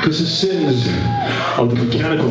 Because the sins the mechanical.